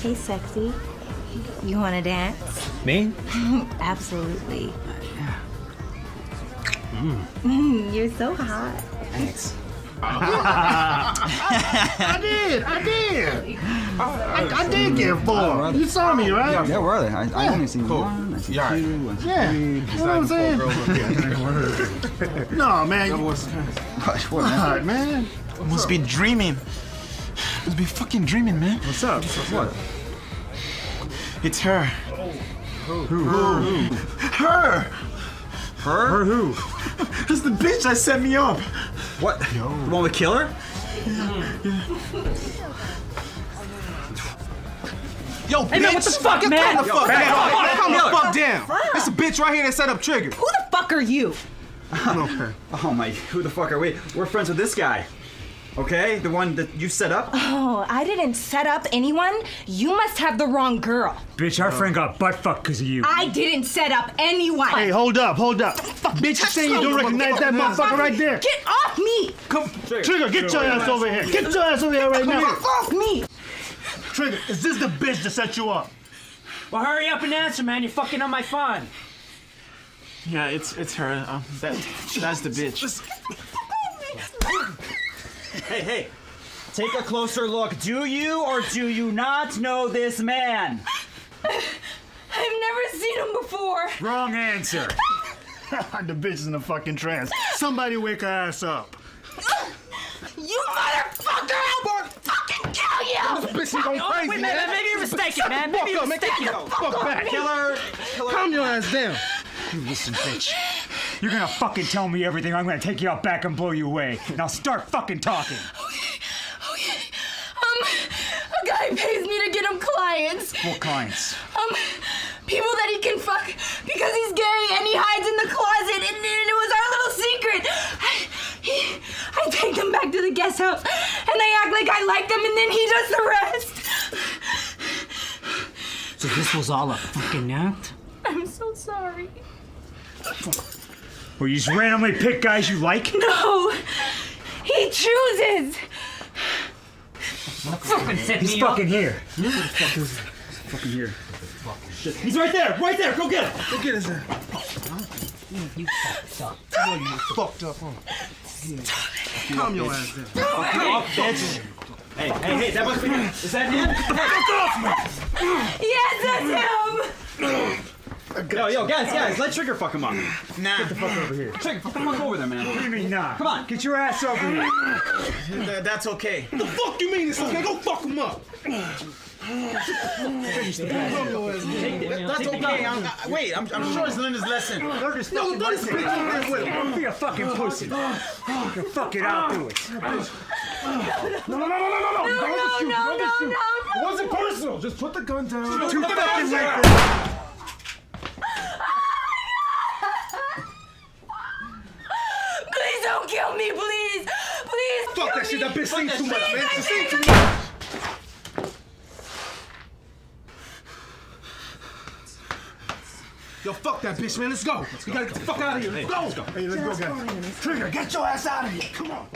Hey, sexy. You want to dance? Me? Absolutely. Mm, you're so hot. Thanks. I did. I did. I, I did get four. You saw me, right? Yeah, where are they? I, I only seen one, I seen Yeah. two, I seen Yeah. three. You know what I'm saying? no, man. you- What, what, man? All right, man. Must be dreaming. Must be fucking dreaming, man. What's up? What? It's her. Who? Her. Her? Her who? That's the bitch that set me up. What? The one with killer? Yo, bitch. man, what the fuck, man? Calm the fuck man. down. Yo, Calm the Miller. fuck down. This a bitch right here that set up Trigger. Who the fuck are you? I don't care. Oh my, who the fuck are we? We're friends with this guy. Okay? The one that you set up? Oh, I didn't set up anyone. You must have the wrong girl. Bitch, our friend got butt fucked because of you. I didn't set up anyone. Hey, hold up, hold up. Bitch, you saying you don't recognize that motherfucker right there? Get off me! Come, Trigger, get your ass over here. Get your ass over here right now. Get off me! Trigger, is this the bitch that set you up? Well, hurry up and answer, man. You're fucking on my phone. Yeah, it's it's her. Um, that that's the bitch. Hey, hey. Take a closer look. Do you or do you not know this man? I've never seen him before. Wrong answer. the bitch is in a fucking trance. Somebody wake her ass up. You motherfucker! I will fucking kill you! This Bitch, you going Oh, crazy, wait, man, man. maybe you're mistaken, man. Maybe you're mistaken. Fuck back. Killer. Calm your ass down. You listen, bitch. You're gonna fucking tell me everything. I'm gonna take you out back and blow you away. Now start fucking talking. Okay. okay. Um, a guy pays me to get him clients. What clients? Um, people that he can fuck because he's gay and he hides in the closet and, and it was our little secret. I, he, I take them back to the guest house and they act like I like them and then he does the rest. So this was all a fucking act? I'm so sorry. Well, you just randomly pick guys you like? No, he chooses. Fucking set He's me up. fucking here. Fucking here. He's right there, right there. Go get him. Go get his ass. You fucked up. Fucked up, huh? Calm your ass down. bitch. Hey, hey, hey, that must be him. Is that him? Yes, that's him. Yo, yo, guys, guys, let Trigger fuck him up. Nah. Get the fuck over here. Trigger, come on over there, man. What do you mean not? Come on. Get your ass over here. That- that's okay. The fuck you mean it's okay? Go fuck him up. That's okay. I'm, I, wait, I'm, I'm sure he's learned his lesson. They're just No, fucking don't listen. speak over there with him. Don't be a fucking pussy. You fucking outdo it. No, no, no, no, no, no. No, no, no, no, no, It wasn't personal. Just put the gun down. Too fucking late. Please don't kill me, please. Please. Fuck that shit. That bitch sings too much, man. She sings too much. Yo, fuck that bitch, man. Let's go. We gotta get the fuck out of here. Let's go. Hey, let's go, guys. Trigger, get your ass out of here. Come on.